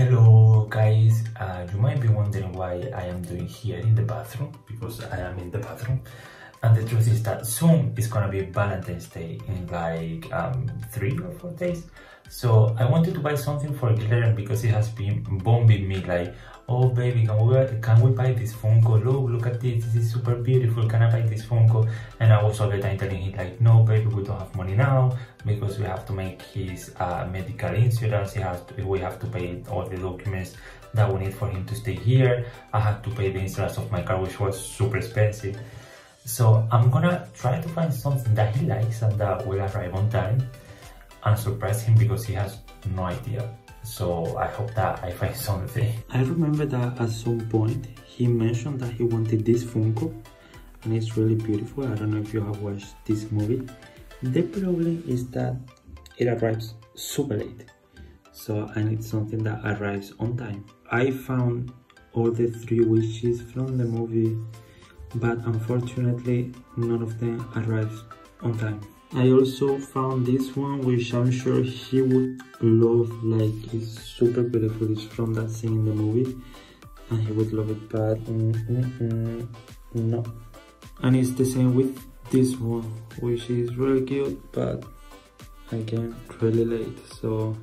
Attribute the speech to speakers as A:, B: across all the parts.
A: Hello guys, uh, you might be wondering why I am doing here in the bathroom because I am in the bathroom. And the truth is that soon is gonna be Valentine's Day in like um, three or four days. So I wanted to buy something for Guilherme because he has been bombing me like oh baby can we, can we buy this Funko look look at this. This is super beautiful. Can I buy this Funko and I was all the time telling him like no baby we don't have money now because we have to make his uh, medical insurance. He has to, we have to pay all the documents that we need for him to stay here. I had to pay the insurance of my car which was super expensive. So I'm gonna try to find something that he likes and that will arrive on time and surprise him because he has no idea so I hope that I find something.
B: I remember that at some point he mentioned that he wanted this Funko and it's really beautiful. I don't know if you have watched this movie. The problem is that it arrives super late. So I need something that arrives on time. I found all the three wishes from the movie but unfortunately none of them arrives on time. I also found this one which I'm sure he would love like it's super beautiful it's from that scene in the movie and he would love it but mm, mm, mm, no and it's the same with this one which is really cute but again really late so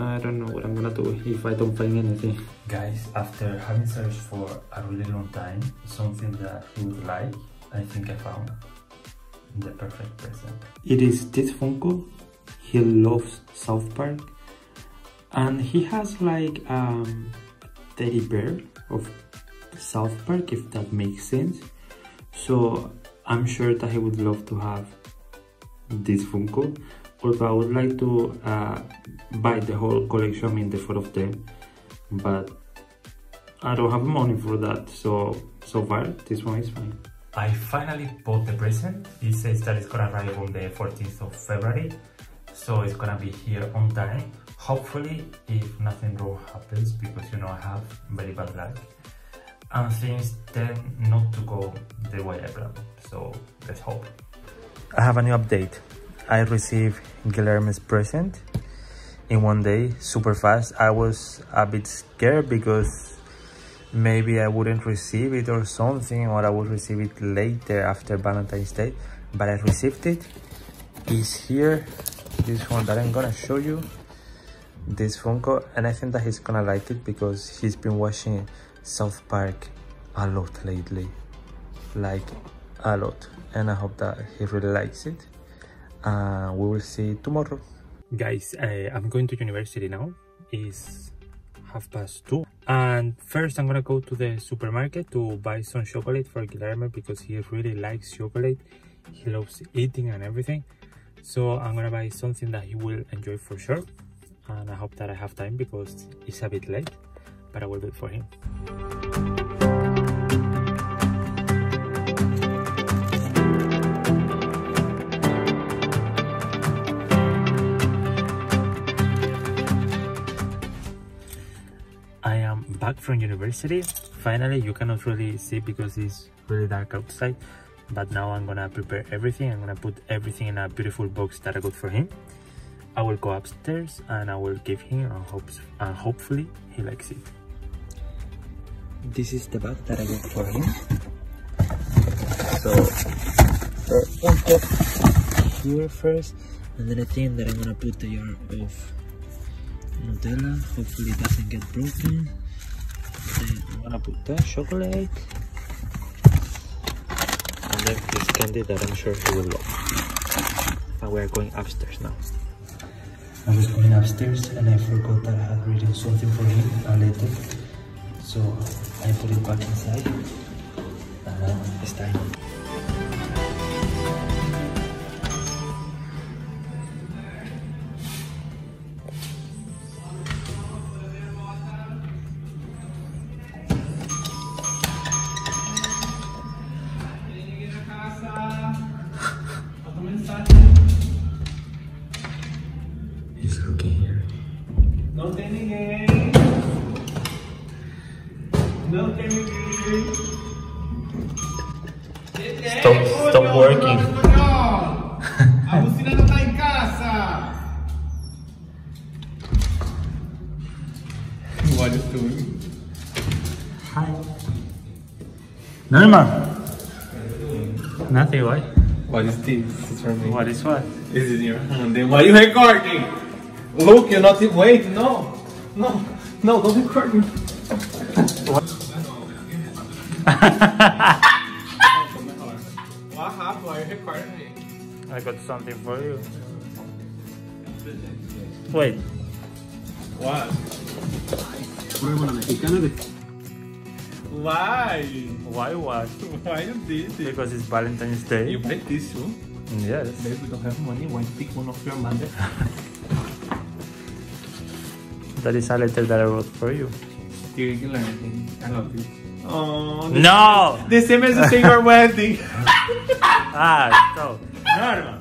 B: I don't know what I'm gonna do if I don't find anything.
A: Guys, after having searched for a really long time, something that he would like, I think I found the perfect present.
B: It is this Funko. He loves South Park. And he has like um teddy bear of South Park, if that makes sense. So I'm sure that he would love to have this Funko. Although I would like to uh, buy the whole collection, I mean the four of them. But I don't have money for that. So, so far, this one is fine.
A: I finally bought the present. It says that it's gonna arrive on the 14th of February. So it's gonna be here on time. Hopefully, if nothing wrong happens, because you know I have very bad luck. And things tend not to go the way I planned. So let's hope. I have a new update. I received Guilherme's present in one day, super fast. I was a bit scared because maybe I wouldn't receive it or something or I would receive it later after Valentine's Day but I received it. Is here this one that I'm gonna show you this Funko and I think that he's gonna like it because he's been watching South Park a lot lately like a lot and I hope that he really likes it uh, we will see tomorrow. Guys uh, I'm going to university now. It's half past two and first i'm gonna go to the supermarket to buy some chocolate for Guilherme because he really likes chocolate. He loves eating and everything. So i'm gonna buy something that he will enjoy for sure. And i hope that i have time because it's a bit late but i will do it for him back from university. Finally you cannot really see because it's really dark outside but now i'm gonna prepare everything. I'm gonna put everything in a beautiful box that i got for him. I will go upstairs and i will give him and hopes and hopefully he likes it.
B: This is the bag that i got for him. So here first and then i think that i'm gonna put the jar of Nutella. Hopefully it doesn't get broken put the chocolate and then this candy that I'm sure he will love. And we're going upstairs now.
A: I was going upstairs and I forgot that I had written something for him, a letter. So I put it back inside and now it's time.
C: Doing.
A: Hi. Norma. Nothing, why?
C: What is this? It's for me.
A: What is what?
C: Is it in your hand? Then why are you recording? Look, you're not. Wait, no, no, no, don't record me. what happened? Why are you recording me?
A: I got something for you. Wait.
C: What?
B: Prueba la mexicana de
C: Why?
A: Why what?
C: Why you did it?
A: Because it's Valentine's Day.
C: You play this too?
A: Yes.
C: Babe, we don't have money. Why you pick one of your mother?
A: That is a letter that I wrote for you.
C: You're learning. I love you. Oh,
A: No!
C: the same as the say your wedding.
A: Ah, no. Norma.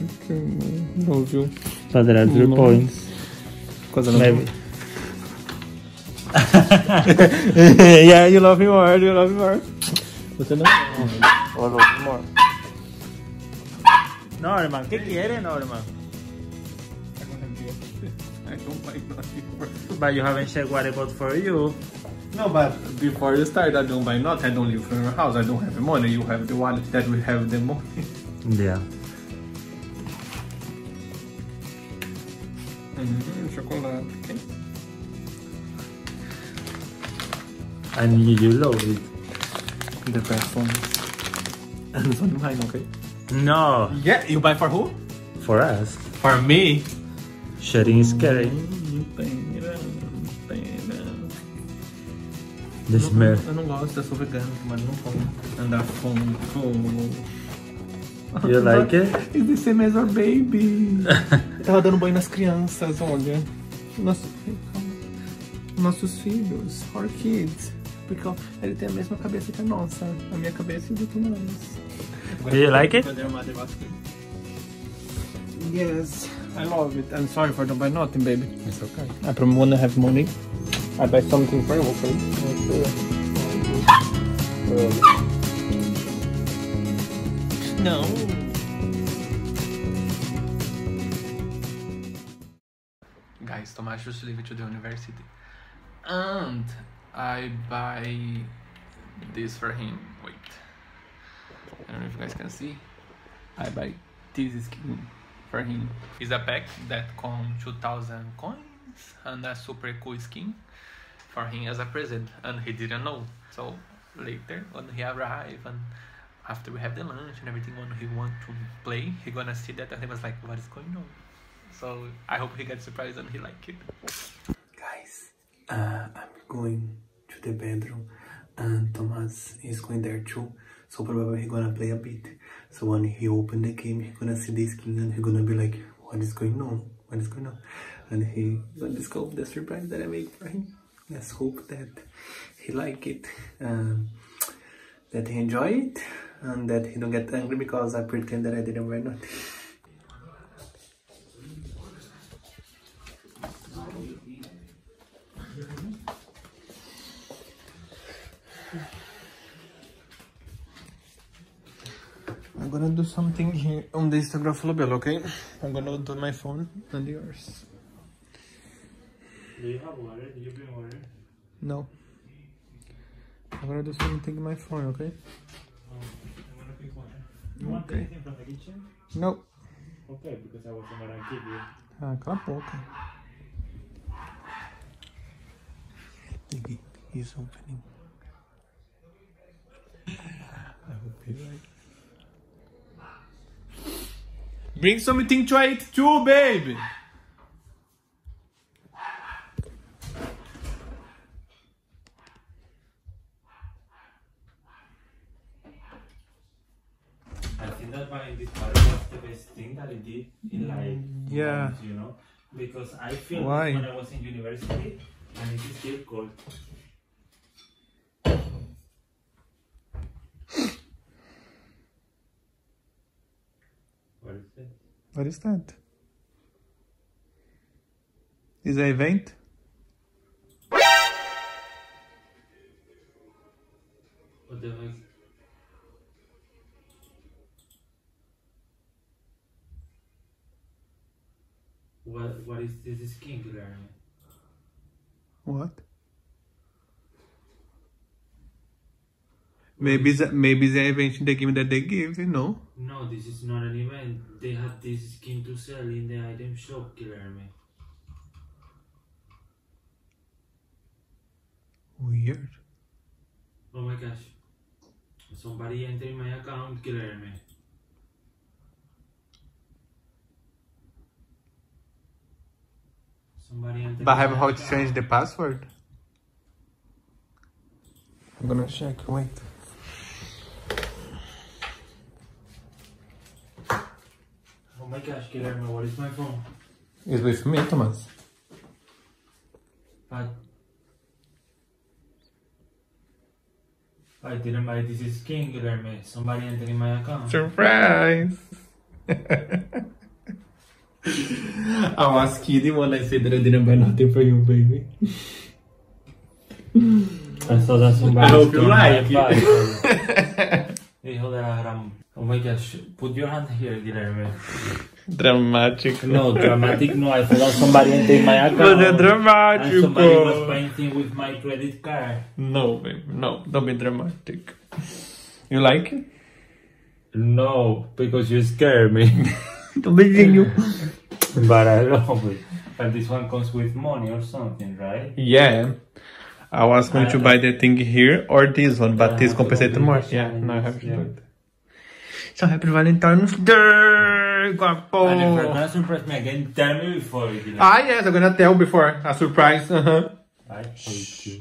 C: Love you.
A: But there are three
C: No.
A: points.
C: Because I
A: Maybe.
C: yeah, you love me more. You love me more. But no.
A: Or love more. Norman, ¿qué quiere Norman?
C: I don't buy nothing.
A: But you haven't checked what I bought for you.
C: No, but before you start, I don't buy not. I don't live from your house. I don't have the money. You have the wallet that we have the money.
A: Yeah.
C: Mm-hmm, chocolate. Okay.
A: And you, you love it.
C: The best one. And it's on mine, okay?
A: No,
C: Yeah, you buy for who?
A: for us.
C: For me.
A: Sharing is caring. The.
C: Eu não gosto, eu sou vegano, mas não como andar com com.
A: You like it?
C: It's the same as our baby. Eu tava dando banho nas crianças, olha. Nosso, nossos filhos, our kids. Porque ó, ele tem a mesma cabeça que a nossa. A minha cabeça e do que nós.
A: Do you like it?
C: Yes, I love it. I'm sorry for don't buy nothing, baby.
A: It's okay.
C: I probably wanna have money. I buy something for you, okay? No. Guys, Tomas just leave it to the university. And I buy this for him. Wait. I don't know if you guys can see. I buy this skin for him. It's a pack that come 2000 coins and a super cool skin for him as a present and he didn't know. So later when he arrived and after we have the lunch and everything when he want to play he gonna see that and he was like what is going on? So i hope he gets surprised and he like it. Guys uh, i'm going to the bedroom and thomas is going there too. So probably he gonna play a bit. So when he open the game he gonna see this skin and he gonna be like what is going on? What is going on and he gonna discover the surprise that i made for him let's hope that he like it um, that he enjoy it and that he don't get angry because I pretend that I didn't wear nothing. I'm gonna do something here on the Instagram Flobel, okay? I'm gonna do my phone and yours.
A: Do you have water? Did you bring water?
C: No. I'm gonna do something in my phone, okay?
A: I'm gonna pick water. You want
C: Okay.
A: anything from the kitchen?
C: No.
A: Okay, because I wasn't gonna give you.
C: Ah, cala a boca. Think he's opening. I hope he like. Bring something to eat too, baby.
A: I think that this was the best thing that I did in mm,
C: life.
A: Yeah. you know, because I feel
C: Why?
A: when I was in university and it is still cold. What is it?
C: What is that? Is an event?
A: What what is this skin, Guilherme?
C: What? Maybe the, maybe the event they inventing the game that they give, you know?
A: No, this is not an event. They have this skin to sell in the item shop, Guilherme.
C: Weird.
A: Oh my gosh. Somebody entered my account, Guilherme. Somebody entered
C: But I have how to change the password? I'm gonna check, wait.
A: Oh my gosh, Guilherme, what is my phone?
C: It's with me, Thomas.
A: But I didn't buy this skin, Guilherme. Somebody entered in my account.
C: Surprise! I was kidding when I said that I didn't buy nothing for you, baby.
A: I saw that somebody.
C: I hope you
A: stole my
C: like it.
A: advice. Hijo de la Oh my gosh, put your hand here, Guilherme.
C: Dramatic.
A: No, dramatic no. I thought somebody entered my account.
C: But they're
A: And
C: dramatic.
A: somebody was buying things with my credit card.
C: No, baby, no, don't be dramatic. You like it?
A: No, because you scare me.
C: Don't you.
A: but I love it. But this one comes with money or something, right?
C: Yeah. I was going to buy the thing here or this one, but
A: I
C: this
A: have to
C: compensates more. Yeah,
A: challenge,
C: now I have to
A: yeah.
C: do it. So happy Valentine's Day, guapo.
A: And if you're gonna surprise me again, tell me before you do that.
C: Ah, yes, I'm gonna tell before a surprise. Uh-huh.
A: I hate you.